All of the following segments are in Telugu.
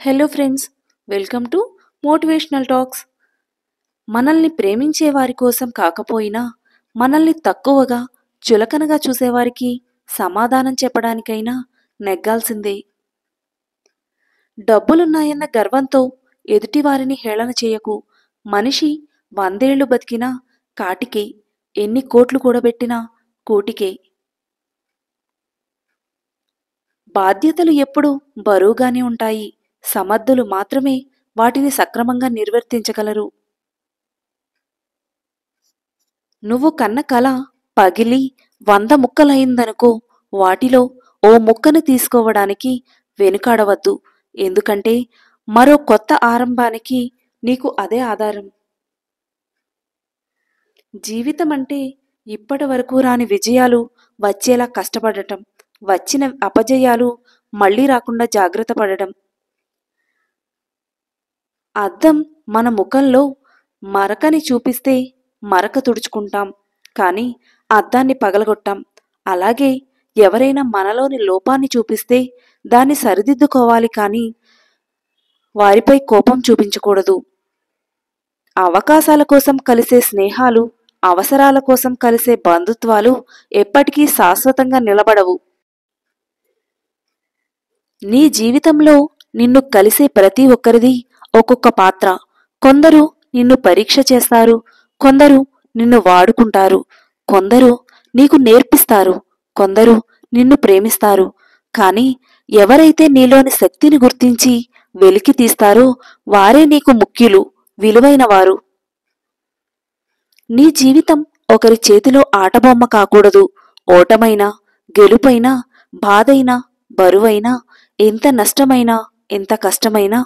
Hello friends welcome to motivational talks మనల్ని ప్రేమించే వారి కోసం కాకపోయినా మనల్ని తక్కువగా చులకనగా చూసేవారికి సమాధానం చెప్పడానికైనా నెగ్గాల్సిందే. డబ్బులున్నాయన్న గర్వంతో ఎదుటివారిని హేళన చేయకు. మనిషి వందేళ్ళు బతికినా కాటికే ఎన్ని కోట్లు కూడబెట్టినా కూటికే. బాధ్యతలు ఎప్పుడూ బరువుగానే ఉంటాయి. సమర్థులు మాత్రమే వాటిని సక్రమంగా నిర్వర్తించగలరు. నువ్వు కన్న కల పగిలి వంద ముక్కలయిందనుకో వాటిలో ఓ ముక్కను తీసుకోవడానికి వెనుకాడవద్దు. ఎందుకంటే మరో కొత్త ఆరంభానికి నీకు అదే ఆధారం. జీవితం అంటే ఇప్పటి వరకు రాని విజయాలు వచ్చేలా కష్టపడటం వచ్చిన అపజయాలు మళ్ళీ రాకుండా జాగ్రత్త పడడం అద్దం మన ముఖంలో మరకని చూపిస్తే మరక తుడుచుకుంటాం. కానీ అద్దాన్ని పగలగొట్టాం. అలాగే ఎవరైనా మనలోని లోపాన్ని చూపిస్తే దాన్ని సరిదిద్దుకోవాలి కానీ వారిపై కోపం చూపించకూడదు. అవకాశాల కోసం కలిసే స్నేహాలు అవసరాల కోసం కలిసే బంధుత్వాలు ఎప్పటికీ శాశ్వతంగా నిలబడవు. నీ జీవితంలో నిన్ను కలిసే ప్రతి ఒక్కరిది ఒక్కొక్క పాత్ర. కొందరు నిన్ను పరీక్ష చేస్తారు. కొందరు నిన్ను వాడుకుంటారు. కొందరు నీకు నేర్పిస్తారు. కొందరు నిన్ను ప్రేమిస్తారు. కానీ ఎవరైతే నీలోని శక్తిని గుర్తించి వెలికి తీస్తారో వారే నీకు ముఖ్యులు విలువైనవారు. నీ జీవితం ఒకరి చేతిలో ఆటబొమ్మ కాకూడదు. ఓటమైనా గెలుపైనా బాధైనా బరువైనా ఎంత నష్టమైనా ఎంత కష్టమైనా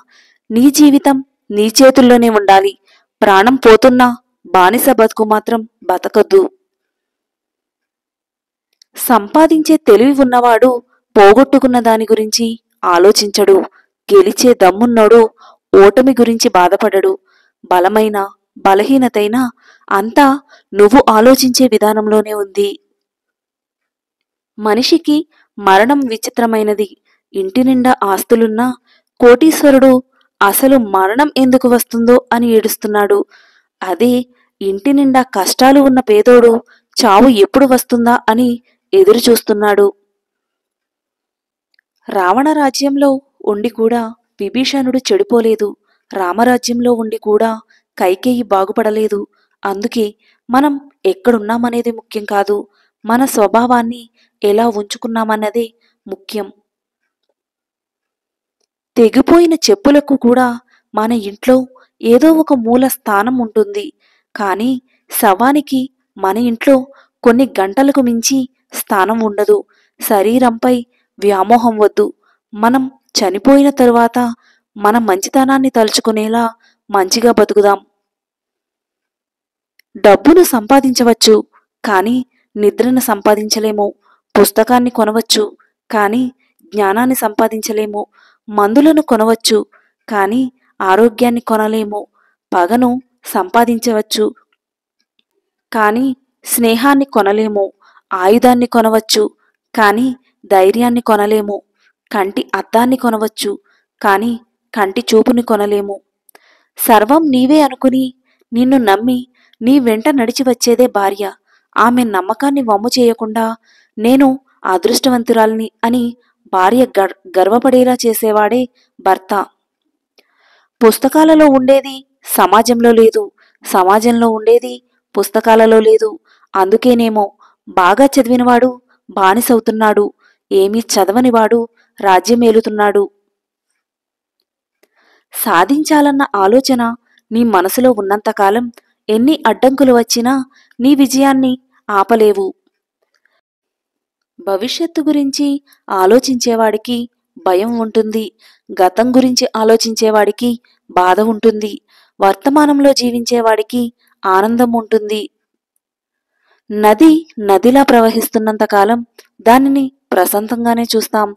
నీ జీవితం నీ చేతుల్లోనే ఉండాలి. ప్రాణం పోతున్నా బానిస బతుకు మాత్రం బతకద్దు. సంపాదించే తెలివి ఉన్నవాడు పోగొట్టుకున్న దాని గురించి ఆలోచించడు. గెలిచే దమ్మున్నోడు ఓటమి గురించి బాధపడడు. బలమైన బలహీనతైనా అంతా నువ్వు ఆలోచించే విధానంలోనే ఉంది. మనిషికి మరణం విచిత్రమైనది. ఇంటి నిండా ఆస్తులున్నా కోటీశ్వరుడు అసలు మరణం ఎందుకు వస్తుందో అని ఏడుస్తున్నాడు. అదే ఇంటి నిండా కష్టాలు ఉన్న పేదోడు చావు ఎప్పుడు వస్తుందా అని ఎదురు చూస్తున్నాడు. రావణ రాజ్యంలో ఉండి కూడా విభీషణుడు చెడిపోలేదు. రామరాజ్యంలో ఉండి కూడా కైకేయి బాగుపడలేదు. అందుకే మనం ఎక్కడున్నామనేది ముఖ్యం కాదు. మన స్వభావాన్ని ఎలా ఉంచుకున్నామన్నదే ముఖ్యం. తెగిపోయిన చెప్పులకు కూడా మన ఇంట్లో ఏదో ఒక మూల స్థానం ఉంటుంది. కానీ శవానికి మన ఇంట్లో కొన్ని గంటలకు మించి స్థానం ఉండదు. శరీరంపై వ్యామోహం వద్దు. మనం చనిపోయిన తరువాత మన మంచితనాన్ని తలుచుకునేలా మంచిగా బతుకుదాం. డబ్బును సంపాదించవచ్చు కానీ నిద్రను సంపాదించలేము పుస్తకాన్ని కొనవచ్చు కానీ జ్ఞానాన్ని సంపాదించలేము మందులను కొనవచ్చు కానీ ఆరోగ్యాన్ని కొనలేము పగను సంపాదించవచ్చు. కానీ స్నేహాన్ని కొనలేము ఆయుధాన్ని కొనవచ్చు కానీ ధైర్యాన్ని కొనలేము కంటి అద్దాన్ని కొనవచ్చు కానీ కంటి చూపుని కొనలేము. సర్వం నీవే అనుకుని నిన్ను నమ్మి నీ వెంట నడిచి వచ్చేదే భార్య. ఆమె నమ్మకాన్ని వమ్ము చేయకుండా నేను అదృష్టవంతురాలిని అని భార్య గర్ గర్వపడేలా చేసేవాడే భర్త. పుస్తకాలలో ఉండేది సమాజంలో లేదు సమాజంలో ఉండేది పుస్తకాలలో లేదు. అందుకేనేమో బాగా చదివినవాడు బానిసవుతున్నాడు ఏమీ చదవనివాడు రాజ్యమేలుతున్నాడు. సాధించాలన్న ఆలోచన నీ మనసులో ఉన్నంతకాలం ఎన్ని అడ్డంకులు వచ్చినా నీ విజయాన్ని ఆపలేవు. భవిష్యత్తు గురించి ఆలోచించేవాడికి భయం ఉంటుంది. గతం గురించి ఆలోచించేవాడికి బాధ ఉంటుంది. వర్తమానంలో జీవించేవాడికి ఆనందం ఉంటుంది. నది నదిలా ప్రవహిస్తున్నంతకాలం దానిని ప్రశాంతంగానే చూస్తాం.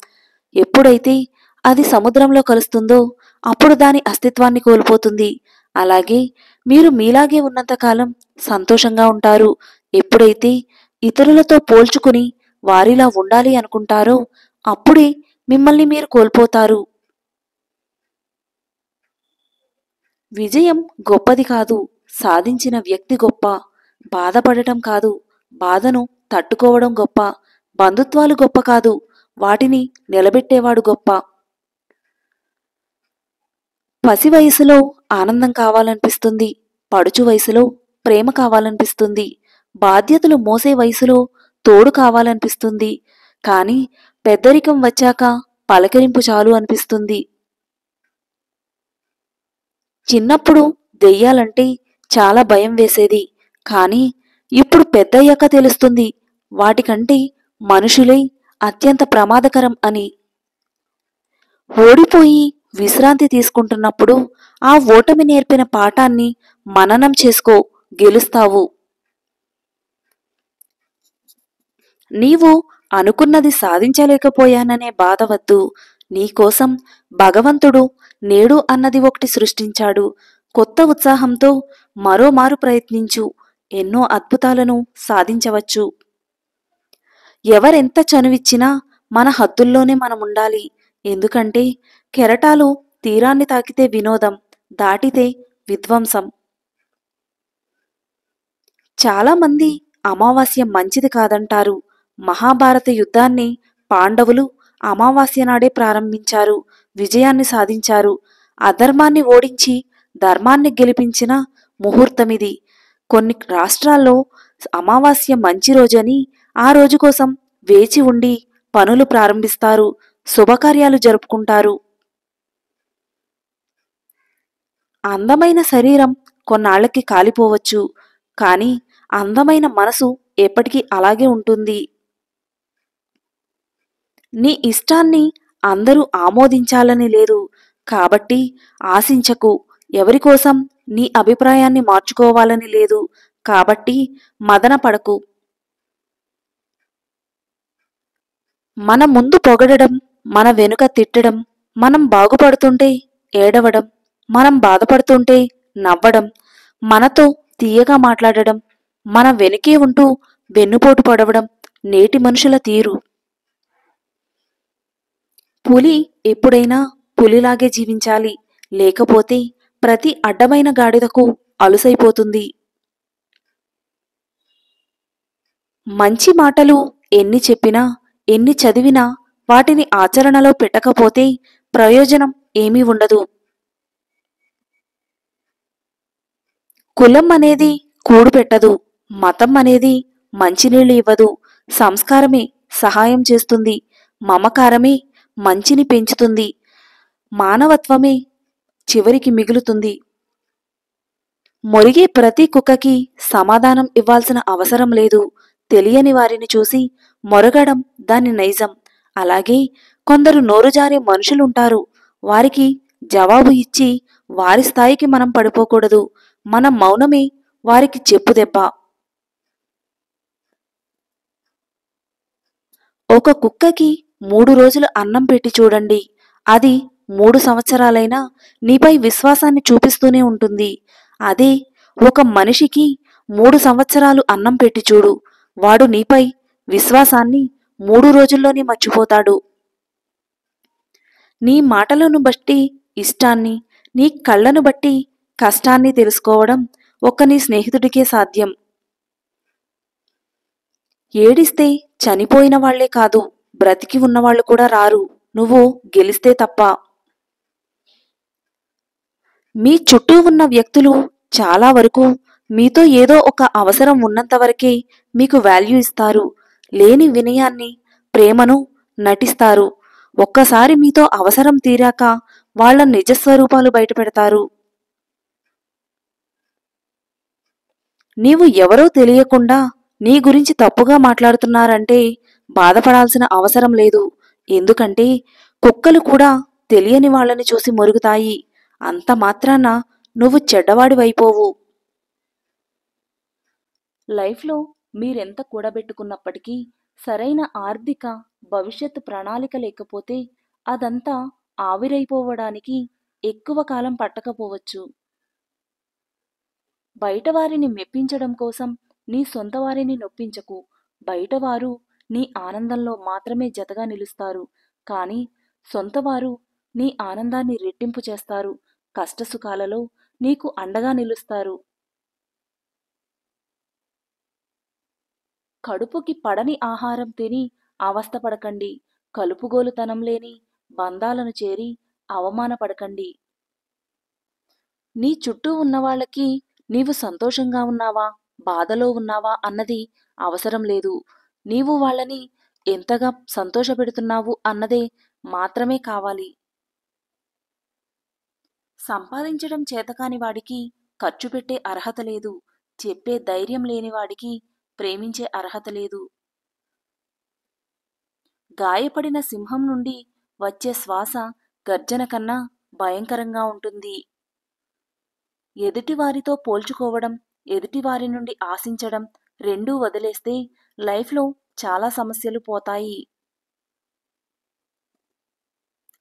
ఎప్పుడైతే అది సముద్రంలో కలుస్తుందో అప్పుడు దాని అస్తిత్వాన్ని కోల్పోతుంది. అలాగే మీరు మీలాగే ఉన్నంతకాలం సంతోషంగా ఉంటారు. ఎప్పుడైతే ఇతరులతో పోల్చుకుని వారిలా ఉండాలి అనుకుంటారో అప్పుడే మిమ్మల్ని మీరు కోల్పోతారు. విజయం గొప్పది కాదు సాధించిన వ్యక్తి గొప్ప బాధపడటం కాదు బాధను తట్టుకోవడం గొప్ప బంధుత్వాలు గొప్ప కాదు వాటిని నిలబెట్టేవాడు గొప్ప. పసి వయసులో ఆనందం కావాలనిపిస్తుంది పడుచు వయసులో ప్రేమ కావాలనిపిస్తుంది బాధ్యతలు మోసే వయసులో తోడు కావాలనిపిస్తుంది. కాని పెద్దరికం వచ్చాక పలకరింపు చాలు అనిపిస్తుంది. చిన్నప్పుడు దెయ్యాలంటే చాలా భయం వేసేది. కాని ఇప్పుడు పెద్దయ్యాక తెలుస్తుంది వాటికంటే మనుషులే అత్యంత ప్రమాదకరం అని. ఓడిపోయి విశ్రాంతి తీసుకుంటున్నప్పుడు ఆ ఓటమి నేర్పిన పాఠాన్ని మననం చేసుకో గెలుస్తావు. నీవు అనుకున్నది సాధించలేకపోయాననే బాధ వద్దు. నీకోసం భగవంతుడు నేడు అన్నది ఒకటి సృష్టించాడు. కొత్త ఉత్సాహంతో మరోమారు ప్రయత్నించు. ఎన్నో అద్భుతాలను సాధించవచ్చు. ఎవరెంత చనువిచ్చినా మన హద్దుల్లోనే మనముండాలి. ఎందుకంటే కెరటాలు తీరాన్ని తాకితే వినోదం దాటితే విధ్వంసం. చాలామంది అమావాస్య మంచిది కాదంటారు. మహాభారత యుద్ధాన్ని పాండవులు అమావాస్య నాడే ప్రారంభించారు విజయాన్ని సాధించారు. అధర్మాన్ని ఓడించి ధర్మాన్ని గెలిపించిన ముహూర్తమిది. కొన్ని రాష్ట్రాల్లో అమావాస్య మంచి రోజని ఆ రోజు కోసం వేచి ఉండి పనులు ప్రారంభిస్తారు శుభకార్యాలు జరుపుకుంటారు. అందమైన శరీరం కొన్నాళ్ళకి కాలిపోవచ్చు కానీ అందమైన మనసు ఎప్పటికీ అలాగే ఉంటుంది. నీ ఇష్టాన్ని అందరూ ఆమోదించాలని లేదు. కాబట్టి ఆశించకు ఎవరికోసం నీ అభిప్రాయాన్ని మార్చుకోవాలని లేదు. కాబట్టి మదన పడకు. మన ముందు పొగడడం మన వెనుక తిట్టడం మనం బాగుపడుతుంటే ఏడవడం మనం బాధపడుతుంటే నవ్వడం మనతో తీయగా మాట్లాడడం మన వెనుకే ఉంటూ వెన్నుపోటు పడవడం నేటి మనుషుల తీరు. పులి ఎప్పుడైనా పులిలాగే జీవించాలి. లేకపోతే ప్రతి అడ్డమైన గాడిదకు అలుసైపోతుంది. మంచి మాటలు ఎన్ని చెప్పినా ఎన్ని చదివినా వాటిని ఆచరణలో పెట్టకపోతే ప్రయోజనం ఏమీ ఉండదు. కులం అనేది కూడు పెట్టదు మతం అనేది మంచినీళ్ళు ఇవ్వదు సంస్కారమే సహాయం చేస్తుంది మమకారమే మంచిని పెంచుతుంది. మానవత్వమే చివరికి మిగులుతుంది. మొరిగే ప్రతి కుక్కకి సమాధానం ఇవ్వాల్సిన అవసరం లేదు. తెలియని వారిని చూసి మొరగడం దాని నైజం. అలాగే కొందరు నోరుజారే మనుషులుంటారు. వారికి జవాబు ఇచ్చి వారి స్థాయికి మనం పడిపోకూడదు. మన మౌనమే వారికి చెప్పుదెబ్బ. ఒక కుక్కకి మూడు రోజులు అన్నం పెట్టి చూడండి. అది మూడు సంవత్సరాలైనా నీపై విశ్వాసాన్ని చూపిస్తూనే ఉంటుంది. అదే ఒక మనిషికి మూడు సంవత్సరాలు అన్నం పెట్టి చూడు. వాడు నీపై విశ్వాసాన్ని మూడు రోజుల్లోనే మర్చిపోతాడు. నీ మాటలను బట్టి ఇష్టాన్ని నీ కళ్ళను బట్టి కష్టాన్ని తెలుసుకోవడం ఒక్క నీ స్నేహితుడికే సాధ్యం. ఏడిస్తే చనిపోయిన వాళ్ళే కాదు. బ్రతికి ఉన్నవాళ్ళు కూడా రారు. నువ్వు గెలిస్తే తప్ప. మీ చుట్టూ ఉన్న వ్యక్తులు చాలా వరకు మీతో ఏదో ఒక అవసరం ఉన్నంత వరకే మీకు వాల్యూ ఇస్తారు. లేని వినయాన్ని ప్రేమను నటిస్తారు. ఒక్కసారి మీతో అవసరం తీరాక వాళ్ళ నిజస్వరూపాలు బయటపెడతారు. నీవు ఎవరో తెలియకుండా నీ గురించి తప్పుగా మాట్లాడుతున్నారంటే బాధపడాల్సిన అవసరం లేదు. ఎందుకంటే కుక్కలు కూడా తెలియని వాళ్ళని చూసి మొరుగుతాయి. అంత మాత్రాన నువ్వు చెడ్డవాడివైపోవు. లైఫ్లో మీరెంత కూడబెట్టుకున్నప్పటికీ సరైన ఆర్థిక భవిష్యత్తు ప్రణాళిక లేకపోతే అదంతా ఆవిరైపోవడానికి ఎక్కువ కాలం పట్టకపోవచ్చు. బయటవారిని మెప్పించడం కోసం నీ సొంత వారిని నొప్పించకు. బయటవారు నీ ఆనందంలో మాత్రమే జతగా నిలుస్తారు. కానీ సొంతవారు నీ ఆనందాన్ని రెట్టింపు చేస్తారు. కష్టసుఖాలలో నీకు అండగా నిలుస్తారు. కడుపుకి పడని ఆహారం తిని అవస్థపడకండి. కలుపుగోలుతనం లేని బంధాలను చేరి అవమానపడకండి. నీ చుట్టూ ఉన్నవాళ్ళకి నీవు సంతోషంగా ఉన్నావా? బాధలో ఉన్నావా? అన్నది అవసరం లేదు. నీవు వాళ్ళని ఎంతగా సంతోషపెడుతున్నావు అన్నదే మాత్రమే కావాలి. సంపాదించడం చేతకాని వాడికి ఖర్చు పెట్టే అర్హత లేదు. చెప్పే ధైర్యం లేని వాడికి ప్రేమించే అర్హత లేదు. గాయపడిన సింహం నుండి వచ్చే శ్వాస గర్జన కన్నా భయంకరంగా ఉంటుంది. ఎదుటివారితో పోల్చుకోవడం ఎదుటివారి నుండి ఆశించడం రెండూ వదిలేస్తే లైఫ్లో చాలా సమస్యలు పోతాయి.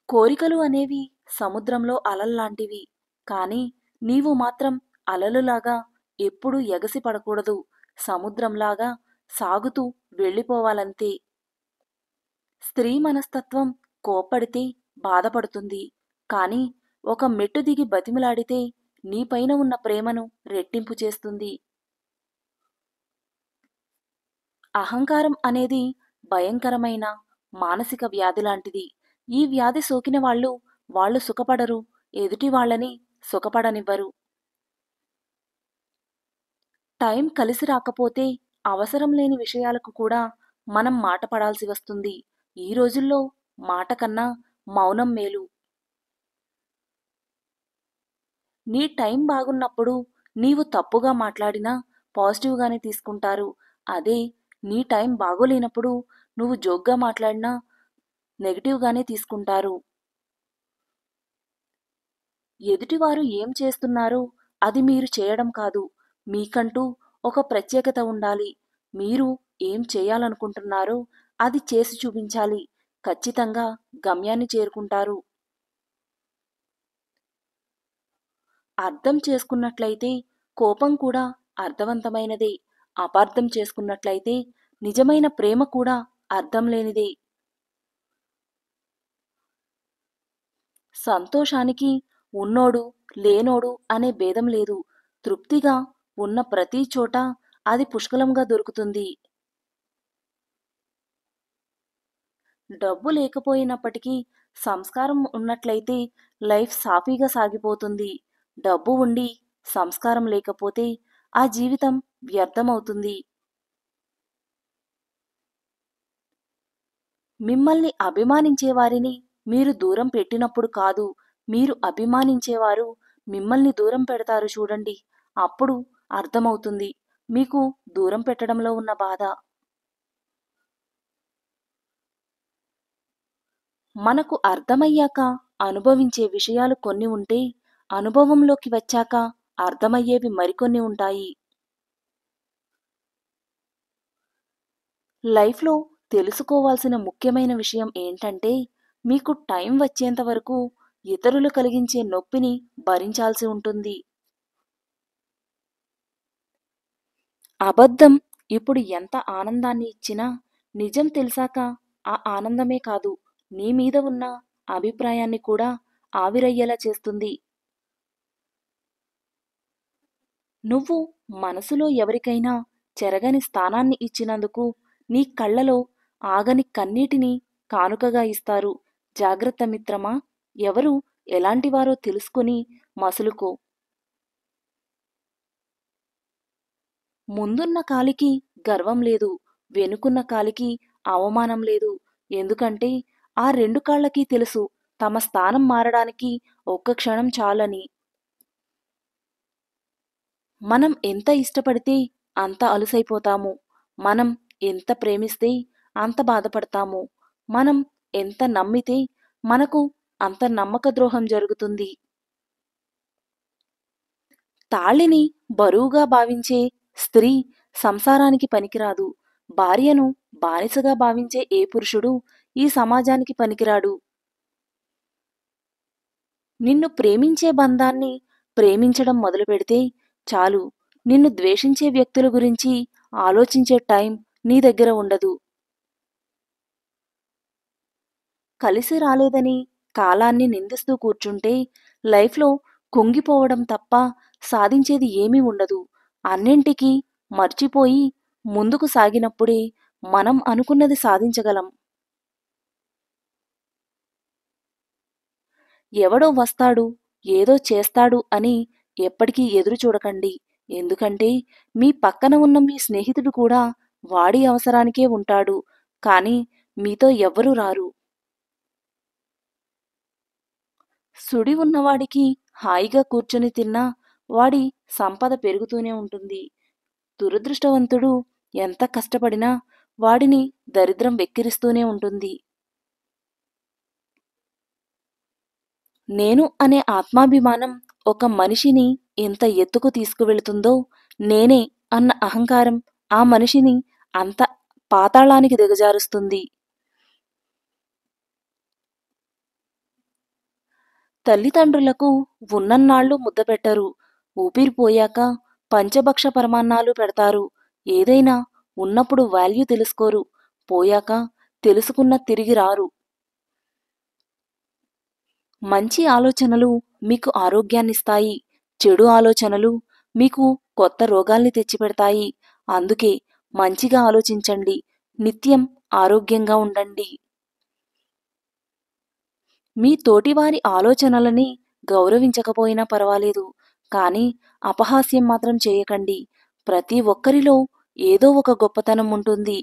కోరికలు అనేవి సముద్రంలో అలల్లాంటివి. కానీ నీవు మాత్రం అలలులాగా ఎప్పుడూ ఎగసి పడకూడదు. సముద్రంలాగా సాగుతూ వెళ్ళిపోవాలంతే. స్త్రీ మనస్తత్వం కోప్పడితే బాధపడుతుంది. కానీ ఒక మెట్టు దిగి బతిమిలాడితే నీపైన ఉన్న ప్రేమను రెట్టింపు చేస్తుంది. అహంకారం అనేది భయంకరమైన మానసిక వ్యాధి లాంటిది. ఈ వ్యాధి సోకిన వాళ్ళు వాళ్ళు సుఖపడరు ఎదుటి వాళ్ళని సుఖపడనివ్వరు. టైం కలిసి రాకపోతే అవసరం లేని విషయాలకు కూడా మనం మాట పడాల్సి వస్తుంది. ఈ రోజుల్లో మాట కన్నా మౌనం మేలు. నీ టైం బాగున్నప్పుడు నీవు తప్పుగా మాట్లాడినా పాజిటివ్గానే తీసుకుంటారు. అదే నీ టైం బాగోలేనప్పుడు నువ్వు జోక్గా మాట్లాడినా నెగిటివ్గానే తీసుకుంటారు. ఎదుటివారు ఏం చేస్తున్నారో అది మీరు చేయడం కాదు. మీకంటూ ఒక ప్రత్యేకత ఉండాలి. మీరు ఏం చేయాలనుకుంటున్నారో అది చేసి చూపించాలి. ఖచ్చితంగా గమ్యాన్ని చేరుకుంటారు. అర్థం చేసుకున్నట్లయితే కోపం కూడా అర్థవంతమైనదే. అపార్థం చేసుకున్నట్లయితే నిజమైన ప్రేమ కూడా అర్థం లేనిదే. సంతోషానికి ఉన్నోడు లేనోడు అనే భేదం లేదు. తృప్తిగా ఉన్న ప్రతి చోట అది పుష్కలంగా దొరుకుతుంది. డబ్బు లేకపోయినప్పటికీ సంస్కారం ఉన్నట్లయితే లైఫ్ సాఫీగా సాగిపోతుంది. డబ్బు ఉండి సంస్కారం లేకపోతే ఆ జీవితం వ్యర్థమవుతుంది. మిమ్మల్ని అభిమానించే వారిని మీరు దూరం పెట్టినప్పుడు కాదు మీరు అభిమానించేవారు మిమ్మల్ని దూరం పెడతారు చూడండి అప్పుడు అర్థమవుతుంది. మీకు దూరం పెట్టడంలో ఉన్న బాధ. మనకు అర్థమయ్యాక అనుభవించే విషయాలు కొన్ని ఉంటే అనుభవంలోకి వచ్చాక అర్థమయ్యేవి మరికొన్ని ఉంటాయి. లైఫ్లో తెలుసుకోవాల్సిన ముఖ్యమైన విషయం ఏంటంటే మీకు టైం వచ్చేంత వరకు ఇతరులు కలిగించే నొప్పిని భరించాల్సి ఉంటుంది. అబద్ధం ఇప్పుడు ఎంత ఆనందాన్ని ఇచ్చినా నిజం తెలిసాక ఆ ఆనందమే కాదు నీ మీద ఉన్న అభిప్రాయాన్ని కూడా ఆవిరయ్యేలా చేస్తుంది. నువ్వు మనసులో ఎవరికైనా చెరగని స్థానాన్ని ఇచ్చినందుకు నీ కళ్ళలో ఆగని కన్నీటిని కానుకగా ఇస్తారు. జాగ్రత్త మిత్రమా? ఎవరు ఎలాంటివారో తెలుసుకుని మసులుకో. ముందున్న కాలికి గర్వం లేదు. వెనుకున్న కాలికి అవమానం లేదు. ఎందుకంటే ఆ రెండు కాళ్ళకి తెలుసు తమ స్థానం మారడానికి ఒక్క క్షణం చాలని. మనం ఎంత ఇష్టపడితే అంత అలుసైపోతాము. మనం ఎంత ప్రేమిస్తే అంత బాధపడతాము. మనం ఎంత నమ్మితే మనకు అంత నమ్మక ద్రోహం జరుగుతుంది. తాళిని బరువుగా భావించే స్త్రీ సంసారానికి పనికిరాదు. భార్యను బానిసగా భావించే ఏ పురుషుడు ఈ సమాజానికి పనికిరాడు? నిన్ను ప్రేమించే బంధాన్ని ప్రేమించడం మొదలుపెడితే చాలు. నిన్ను ద్వేషించే వ్యక్తుల గురించి ఆలోచించే టైం నీ దగ్గర ఉండదు. కలిసి రాలేదని కాలాన్ని నిందిస్తూ కూర్చుంటే లైఫ్లో కుంగిపోవడం తప్ప సాధించేది ఏమీ ఉండదు. అన్నింటికీ మర్చిపోయి ముందుకు సాగినప్పుడే మనం అనుకున్నది సాధించగలం. ఎవడో వస్తాడు ఏదో చేస్తాడు అని ఎప్పటికీ ఎదురు చూడకండి. ఎందుకంటే మీ పక్కన ఉన్న మీ స్నేహితుడు కూడా వాడి అవసరానికే ఉంటాడు. కానీ మీతో ఎవ్వరూ రారు. సుడి ఉన్నవాడికి హాయిగా కూర్చొని తిన్నా వాడి సంపద పెరుగుతూనే ఉంటుంది. దురదృష్టవంతుడు ఎంత కష్టపడినా వాడిని దరిద్రం వెక్కిరిస్తూనే ఉంటుంది. నేను అనే ఆత్మాభిమానం ఒక మనిషిని ఎంత ఎత్తుకు తీసుకువెళుతుందో నేనే అన్న అహంకారం ఆ మనిషిని అంత పాతాళానికి దిగజారుస్తుంది. తల్లిదండ్రులకు ఉన్నన్నాళ్ళు ముద్ద పెట్టరు ఊపిరిపోయాక పంచభక్ష పరమాన్నాలు పెడతారు. ఏదైనా ఉన్నప్పుడు వాల్యూ తెలుసుకోరు. పోయాక తెలుసుకున్న తిరిగి రారు. మంచి ఆలోచనలు మీకు ఆరోగ్యాన్నిస్తాయి. చెడు ఆలోచనలు మీకు కొత్త రోగాల్ని తెచ్చిపెడతాయి. అందుకే మంచిగా ఆలోచించండి. నిత్యం ఆరోగ్యంగా ఉండండి. మీ తోటివారి ఆలోచనలని గౌరవించకపోయినా పర్వాలేదు. కానీ అపహాస్యం మాత్రం చేయకండి. ప్రతి ఒక్కరిలో ఏదో ఒక గొప్పతనం ఉంటుంది.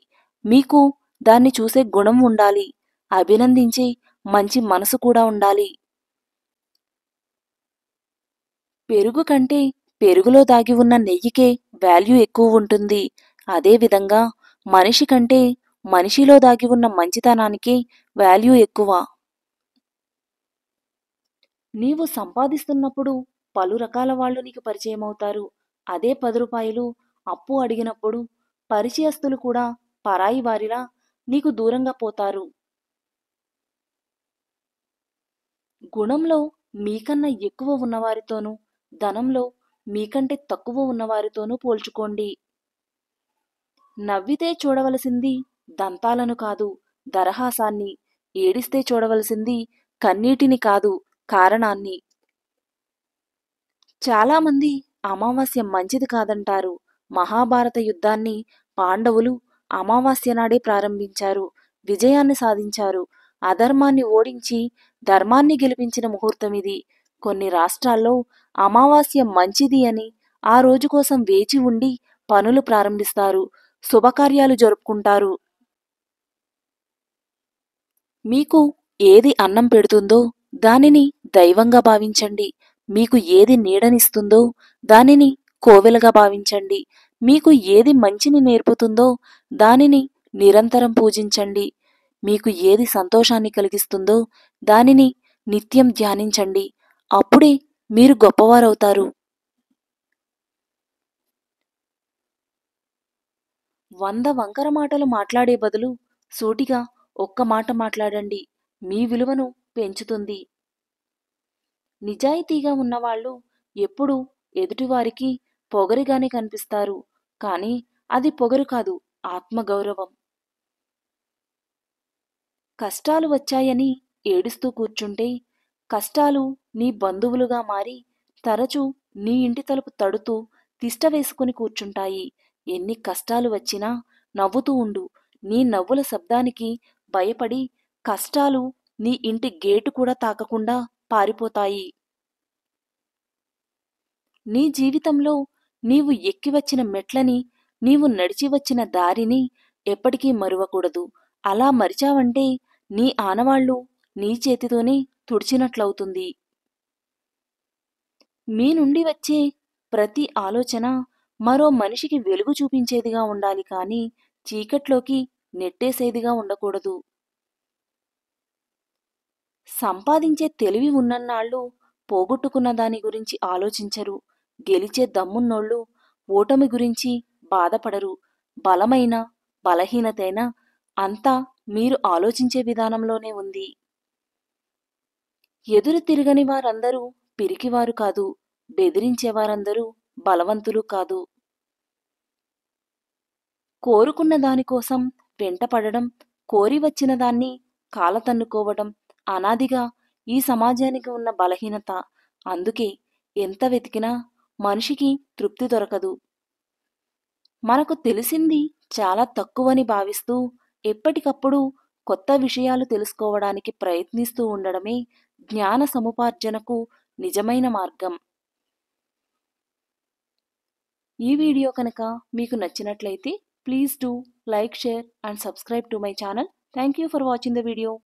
మీకు దాన్ని చూసే గుణం ఉండాలి. అభినందించే మంచి మనసు కూడా ఉండాలి. పెరుగు కంటే పెరుగులో దాగి ఉన్న నెయ్యికే వాల్యూ ఎక్కువ ఉంటుంది. అదేవిధంగా మనిషి కంటే మనిషిలో దాగి ఉన్న మంచితనానికే వాల్యూ ఎక్కువ. నీవు సంపాదిస్తున్నప్పుడు పలు రకాల వాళ్ళు నీకు పరిచయం అవుతారు అదే పది రూపాయలు అప్పు అడిగినప్పుడు పరిచయస్తులు కూడా పరాయి వారిలా నీకు దూరంగా పోతారు. గుణంలో మీకన్నా ఎక్కువ ఉన్నవారితోనూ ధనంలో మీకంటే తక్కువ ఉన్నవారితోనూ పోల్చుకోండి. నవ్వితే చూడవలసింది దంతాలను కాదు దరహాసాన్ని. ఏడిస్తే చూడవలసింది కన్నీటిని కాదు కారణాన్ని. చాలామంది అమావాస్య మంచిది కాదంటారు. మహాభారత యుద్ధాన్ని పాండవులు అమావాస్య నాడే ప్రారంభించారు. విజయాన్ని సాధించారు. అధర్మాన్ని ఓడించి ధర్మాన్ని గెలిపించిన ముహూర్తం ఇది. కొన్ని రాష్ట్రాల్లో అమావాస్య మంచిది అని ఆ రోజు కోసం వేచి ఉండి పనులు ప్రారంభిస్తారు. శుభకార్యాలు జరుపుకుంటారు. మీకు ఏది అన్నం పెడుతుందో దానిని దైవంగా భావించండి. మీకు ఏది నీడనిస్తుందో దానిని కోవెలగా భావించండి. మీకు ఏది మంచిని నేర్పుతుందో దానిని నిరంతరం పూజించండి. మీకు ఏది సంతోషాన్ని కలిగిస్తుందో దానిని నిత్యం ధ్యానించండి. అప్పుడే మీరు గొప్పవారవుతారు. వంద వంకర మాటలు మాట్లాడే బదులు సూటిగా ఒక్క మాట మాట్లాడండి. మీ విలువను పెంచుతుంది. నిజాయితీగా ఉన్నవాళ్ళు ఎప్పుడూ ఎదుటివారికి పొగరుగానే కనిపిస్తారు. కానీ అది పొగరు కాదు ఆత్మగౌరవం. కష్టాలు వచ్చాయని ఏడుస్తూ కూర్చుంటే కష్టాలు నీ బంధువులుగా మారి తరచూ నీ ఇంటి తలుపు తడుతూ తిష్ట వేసుకుని కూర్చుంటాయి. ఎన్ని కష్టాలు వచ్చినా నవ్వుతూ ఉండు. నీ నవ్వుల శబ్దానికి భయపడి కష్టాలు నీ ఇంటి గేటు కూడా తాకకుండా పారిపోతాయి. నీ జీవితంలో నీవు ఎక్కి వచ్చిన మెట్లని నీవు నడిచి వచ్చిన దారిని ఎప్పటికీ మరువకూడదు. అలా మరిచావంటే నీ ఆనవాళ్ళు నీ చేతితోనే తుడిచినట్లవుతుంది. మీ నుండి వచ్చే ప్రతి ఆలోచన మరో మనిషికి వెలుగు చూపించేదిగా ఉండాలి కానీ చీకట్లోకి నెట్టేసేదిగా ఉండకూడదు. సంపాదించే తెలివి ఉన్నన్నాళ్ళు పోగొట్టుకున్న దాని గురించి ఆలోచించరు. గెలిచే దమ్మున్నోళ్ళు ఓటమి గురించి బాధపడరు. బలమైన బలహీనతైన అంతా మీరు ఆలోచించే విధానంలోనే ఉంది. ఎదురు తిరగని వారందరూ పిరికివారు కాదు. బెదిరించేవారందరూ బలవంతులు కాదు. కోరుకున్న దానికోసం వెంటపడడం కోరి వచ్చిన దాన్ని కాలతన్నుకోవడం అనాదిగా ఈ సమాజానికి ఉన్న బలహీనత. అందుకే ఎంత వెతికినా మనిషికి తృప్తి దొరకదు. మనకు తెలిసింది చాలా తక్కువని భావిస్తూ ఎప్పటికప్పుడు కొత్త విషయాలు తెలుసుకోవడానికి ప్రయత్నిస్తూ ఉండడమే జ్ఞాన సముపార్జనకు నిజమైన మార్గం. ఈ వీడియో కనుక మీకు నచ్చినట్లయితే please do like share and subscribe to my channel. Thank you for watching the video.